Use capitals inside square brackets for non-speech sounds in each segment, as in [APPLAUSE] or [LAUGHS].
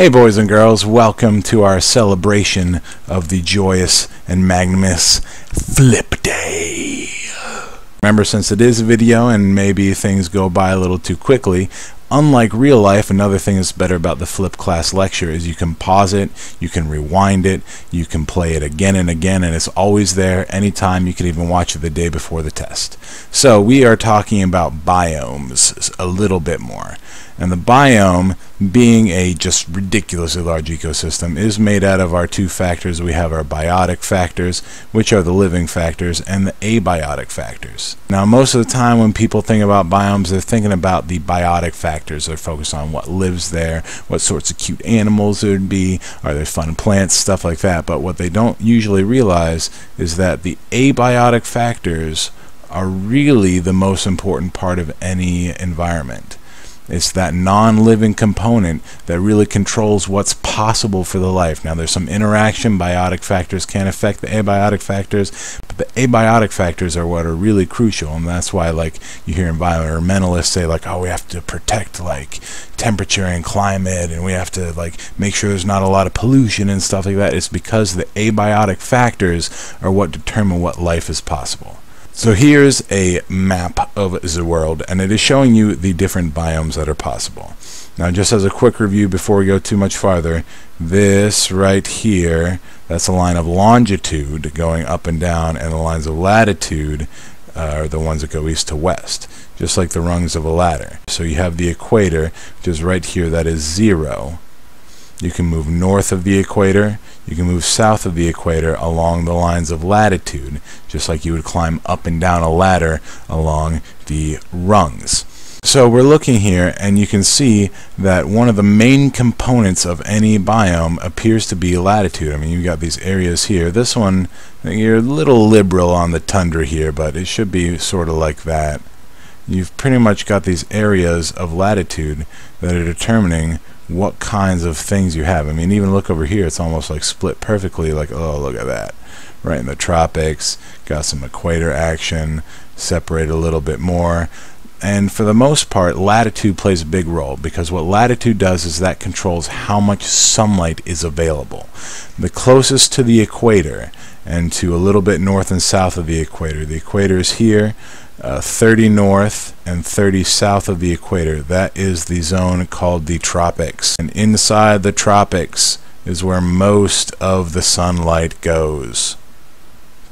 Hey, boys and girls, welcome to our celebration of the joyous and magnanimous Flip Day. Remember, since it is a video and maybe things go by a little too quickly, unlike real life, another thing that's better about the flip class lecture is you can pause it, you can rewind it, you can play it again and again, and it's always there anytime. You can even watch it the day before the test. So we are talking about biomes a little bit more. And the biome, being a just ridiculously large ecosystem, is made out of our two factors. We have our biotic factors, which are the living factors, and the abiotic factors. Now, most of the time when people think about biomes, they're thinking about the biotic factors. They're focused on what lives there, what sorts of cute animals there would be, are there fun plants, stuff like that. But what they don't usually realize is that the abiotic factors are really the most important part of any environment. It's that non-living component that really controls what's possible for the life. Now, there's some interaction. Biotic factors can affect the abiotic factors, but the abiotic factors are what are really crucial, and that's why, like, you hear environmentalists say, like, oh, we have to protect, like, temperature and climate, and we have to, like, make sure there's not a lot of pollution and stuff like that. It's because the abiotic factors are what determine what life is possible. So here's a map of the world, and it is showing you the different biomes that are possible. Now, just as a quick review before we go too much farther, this right here, that's a line of longitude going up and down, and the lines of latitude uh, are the ones that go east to west, just like the rungs of a ladder. So you have the equator, which is right here, that is zero. You can move north of the equator, you can move south of the equator along the lines of latitude, just like you would climb up and down a ladder along the rungs. So we're looking here and you can see that one of the main components of any biome appears to be latitude. I mean you've got these areas here. This one, you're a little liberal on the tundra here, but it should be sort of like that. You've pretty much got these areas of latitude that are determining what kinds of things you have. I mean, even look over here, it's almost like split perfectly, like, oh, look at that. Right in the tropics, got some equator action, separate a little bit more. And for the most part, latitude plays a big role because what latitude does is that controls how much sunlight is available. The closest to the equator and to a little bit north and south of the equator, the equator is here, uh, 30 north and 30 south of the equator. That is the zone called the tropics. And inside the tropics is where most of the sunlight goes.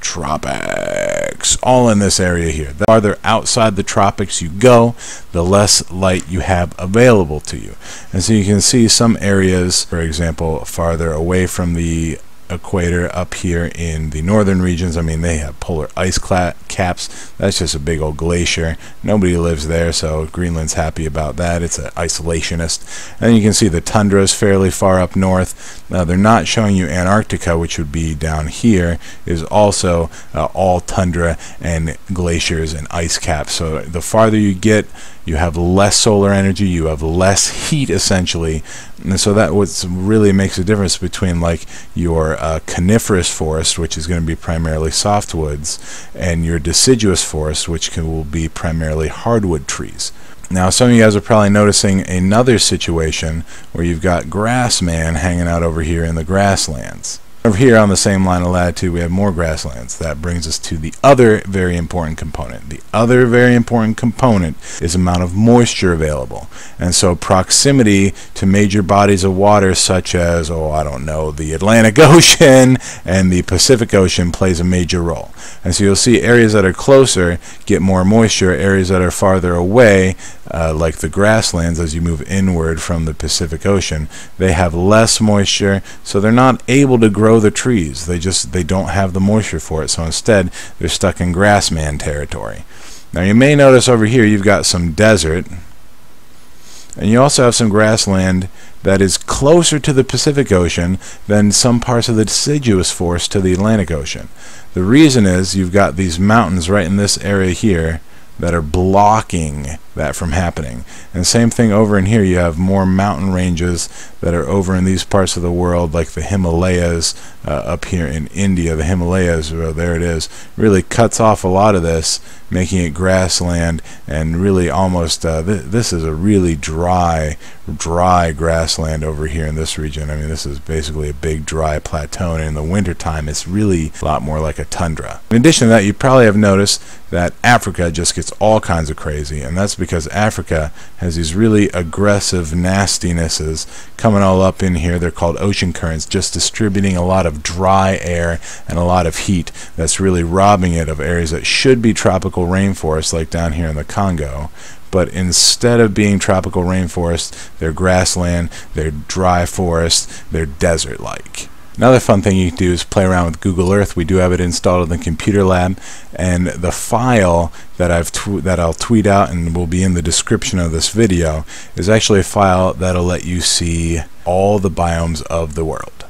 Tropics. All in this area here. The farther outside the tropics you go, the less light you have available to you. And so you can see some areas, for example, farther away from the equator up here in the northern regions. I mean, they have polar ice caps. That's just a big old glacier. Nobody lives there, so Greenland's happy about that. It's an isolationist. And you can see the tundra is fairly far up north. Now, they're not showing you Antarctica, which would be down here, is also uh, all tundra and glaciers and ice caps. So the farther you get, you have less solar energy, you have less heat essentially, and so that what really makes a difference between like your uh, coniferous forest, which is going to be primarily softwoods, and your deciduous forest, which can, will be primarily hardwood trees. Now, some of you guys are probably noticing another situation where you've got Grassman hanging out over here in the grasslands. Over here on the same line of latitude, we have more grasslands. That brings us to the other very important component. The other very important component is amount of moisture available. And so proximity to major bodies of water such as, oh, I don't know, the Atlantic [LAUGHS] Ocean and the Pacific Ocean plays a major role. And so you'll see areas that are closer get more moisture, areas that are farther away, uh, like the grasslands as you move inward from the Pacific Ocean, they have less moisture, so they're not able to grow the trees. They just they don't have the moisture for it. So instead, they're stuck in Grassman territory. Now you may notice over here you've got some desert, and you also have some grassland that is closer to the Pacific Ocean than some parts of the deciduous forest to the Atlantic Ocean. The reason is you've got these mountains right in this area here that are blocking that from happening. And same thing over in here, you have more mountain ranges that are over in these parts of the world, like the Himalayas uh, up here in India. The Himalayas, well, there it is, really cuts off a lot of this, making it grassland and really almost, uh, th this is a really dry, dry grassland over here in this region. I mean, this is basically a big dry plateau, and in the wintertime, it's really a lot more like a tundra. In addition to that, you probably have noticed that Africa just gets all kinds of crazy, and that's because Africa has these really aggressive nastinesses coming all up in here. They're called ocean currents, just distributing a lot of dry air and a lot of heat that's really robbing it of areas that should be tropical rainforests, like down here in the Congo. But instead of being tropical rainforest, they're grassland, they're dry forest, they're desert like. Another fun thing you can do is play around with Google Earth. We do have it installed in the computer lab, and the file that I've that I'll tweet out and will be in the description of this video is actually a file that'll let you see all the biomes of the world,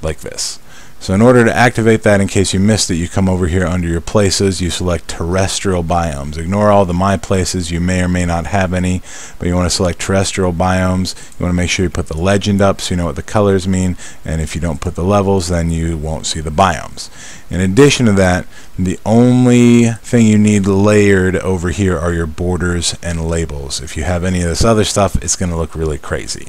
like this. So in order to activate that, in case you missed it, you come over here under your places, you select terrestrial biomes. Ignore all the my places, you may or may not have any, but you want to select terrestrial biomes. You want to make sure you put the legend up so you know what the colors mean, and if you don't put the levels, then you won't see the biomes. In addition to that, the only thing you need layered over here are your borders and labels. If you have any of this other stuff, it's going to look really crazy.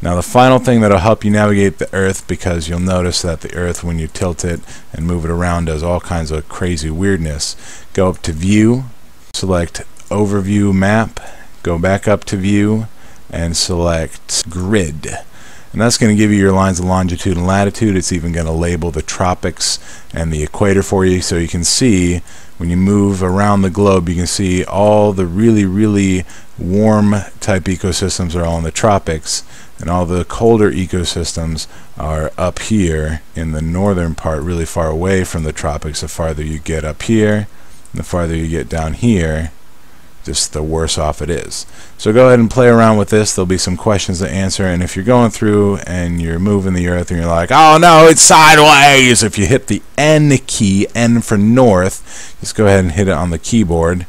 Now the final thing that will help you navigate the earth because you'll notice that the earth when you tilt it and move it around does all kinds of crazy weirdness. Go up to view, select overview map, go back up to view and select grid. And that's going to give you your lines of longitude and latitude. It's even going to label the tropics and the equator for you so you can see when you move around the globe you can see all the really really warm type ecosystems are all in the tropics and all the colder ecosystems are up here in the northern part really far away from the tropics. The farther you get up here the farther you get down here just the worse off it is. So go ahead and play around with this. There'll be some questions to answer. And if you're going through and you're moving the earth and you're like oh no it's sideways if you hit the N key N for north just go ahead and hit it on the keyboard.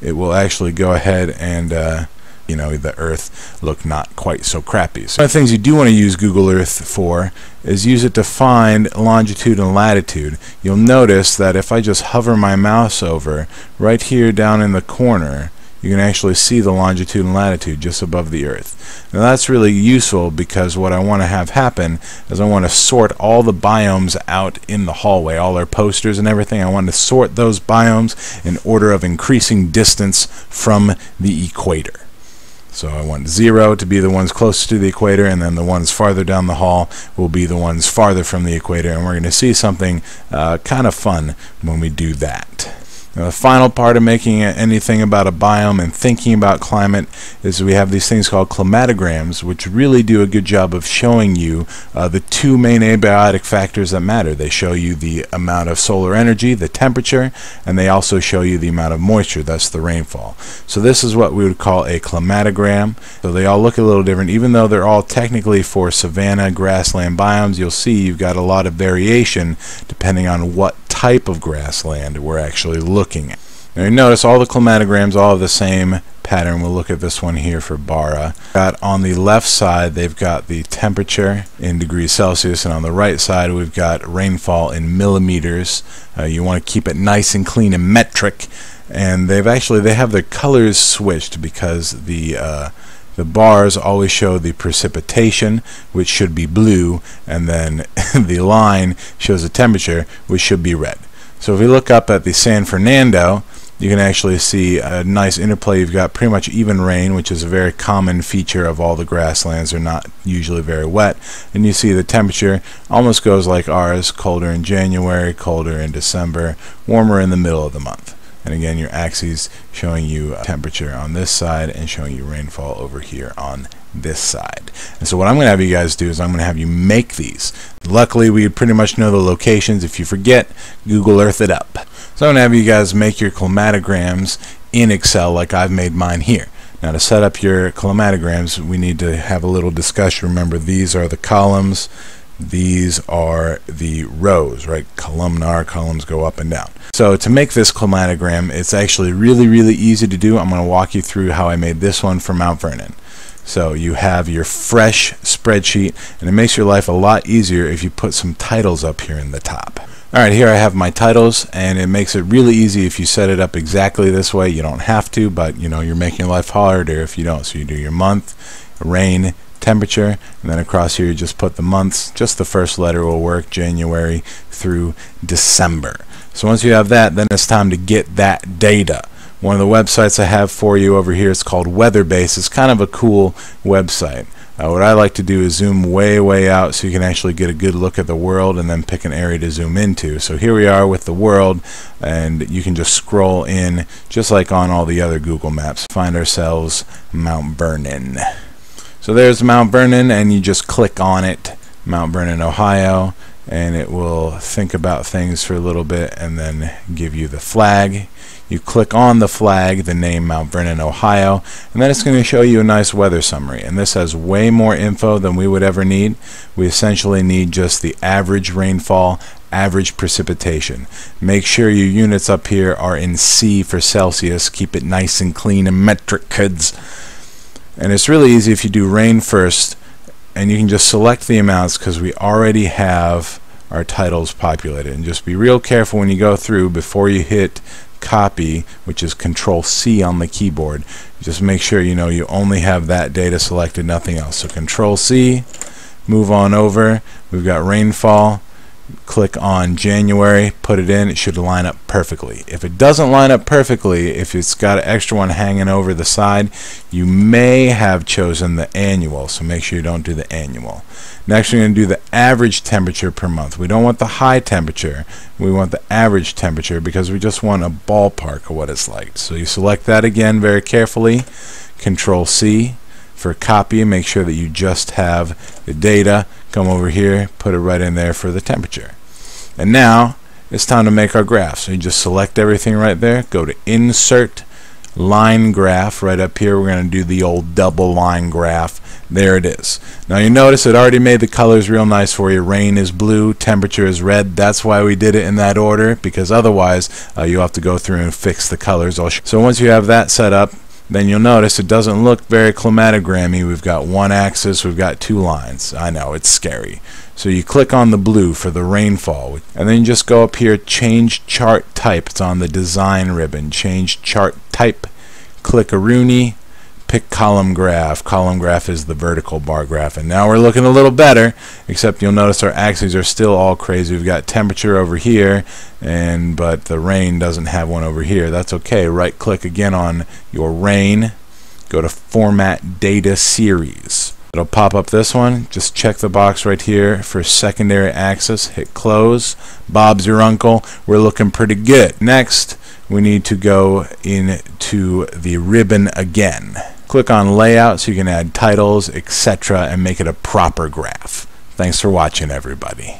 It will actually go ahead and uh, you know the Earth look not quite so crappy. So one of the things you do want to use Google Earth for is use it to find longitude and latitude. You'll notice that if I just hover my mouse over right here down in the corner you can actually see the longitude and latitude just above the earth. Now that's really useful because what I want to have happen is I want to sort all the biomes out in the hallway, all our posters and everything. I want to sort those biomes in order of increasing distance from the equator. So I want 0 to be the ones closest to the equator, and then the ones farther down the hall will be the ones farther from the equator. And we're going to see something uh, kind of fun when we do that. Now, the final part of making anything about a biome and thinking about climate is we have these things called climatograms, which really do a good job of showing you uh, the two main abiotic factors that matter. They show you the amount of solar energy, the temperature, and they also show you the amount of moisture, that's the rainfall. So this is what we would call a climatogram. So they all look a little different. Even though they're all technically for savanna, grassland biomes, you'll see you've got a lot of variation depending on what type of grassland we're actually looking at. Now you notice all the climatograms all have the same pattern. We'll look at this one here for Bara. Got on the left side they've got the temperature in degrees Celsius and on the right side we've got rainfall in millimeters. Uh, you want to keep it nice and clean and metric and they've actually they have the colors switched because the uh, the bars always show the precipitation, which should be blue, and then [LAUGHS] the line shows the temperature, which should be red. So if we look up at the San Fernando, you can actually see a nice interplay. You've got pretty much even rain, which is a very common feature of all the grasslands. They're not usually very wet. And you see the temperature almost goes like ours, colder in January, colder in December, warmer in the middle of the month. And again, your axes showing you uh, temperature on this side and showing you rainfall over here on this side. And so what I'm going to have you guys do is I'm going to have you make these. Luckily, we pretty much know the locations. If you forget, Google Earth it up. So I'm going to have you guys make your climatograms in Excel like I've made mine here. Now to set up your climatograms, we need to have a little discussion. Remember, these are the columns, these are the rows, right? Columnar columns go up and down. So to make this climatogram, it's actually really, really easy to do. I'm going to walk you through how I made this one for Mount Vernon. So you have your fresh spreadsheet, and it makes your life a lot easier if you put some titles up here in the top. Alright, here I have my titles, and it makes it really easy if you set it up exactly this way. You don't have to, but you know, you're making life harder if you don't. So you do your month, rain, temperature, and then across here you just put the months. Just the first letter will work, January through December. So once you have that, then it's time to get that data. One of the websites I have for you over here is called Weatherbase. It's kind of a cool website. Uh, what I like to do is zoom way, way out so you can actually get a good look at the world and then pick an area to zoom into. So here we are with the world, and you can just scroll in just like on all the other Google Maps. Find ourselves Mount Vernon. So there's Mount Vernon, and you just click on it, Mount Vernon, Ohio, and it will think about things for a little bit and then give you the flag. You click on the flag, the name Mount Vernon, Ohio, and then it's going to show you a nice weather summary. And this has way more info than we would ever need. We essentially need just the average rainfall, average precipitation. Make sure your units up here are in C for Celsius. Keep it nice and clean and metric, kids. And it's really easy if you do rain first, and you can just select the amounts because we already have our titles populated. And just be real careful when you go through before you hit copy, which is Control C on the keyboard. Just make sure you know you only have that data selected, nothing else. So Control C, move on over. We've got rainfall. Click on January, put it in, it should line up perfectly. If it doesn't line up perfectly, if it's got an extra one hanging over the side, you may have chosen the annual, so make sure you don't do the annual. Next, we're going to do the average temperature per month. We don't want the high temperature. We want the average temperature because we just want a ballpark of what it's like. So you select that again very carefully. Control C for copy. Make sure that you just have the data. Come over here, put it right in there for the temperature. And now it's time to make our graph. So you just select everything right there. Go to Insert line graph right up here. We're going to do the old double line graph. There it is. Now you notice it already made the colors real nice for you. Rain is blue, temperature is red. That's why we did it in that order because otherwise uh, you have to go through and fix the colors. So once you have that set up, then you'll notice it doesn't look very climatogrammy. We've got one axis, we've got two lines. I know, it's scary. So you click on the blue for the rainfall, and then you just go up here, change chart type. It's on the design ribbon. Change chart type, click a Rooney, pick column graph. Column graph is the vertical bar graph. And now we're looking a little better, except you'll notice our axes are still all crazy. We've got temperature over here, and but the rain doesn't have one over here. That's okay. Right click again on your rain. Go to Format Data Series. It'll pop up this one. Just check the box right here for secondary axis. Hit close. Bob's your uncle. We're looking pretty good. Next, we need to go into the ribbon again. Click on layout so you can add titles, etc. and make it a proper graph. Thanks for watching everybody.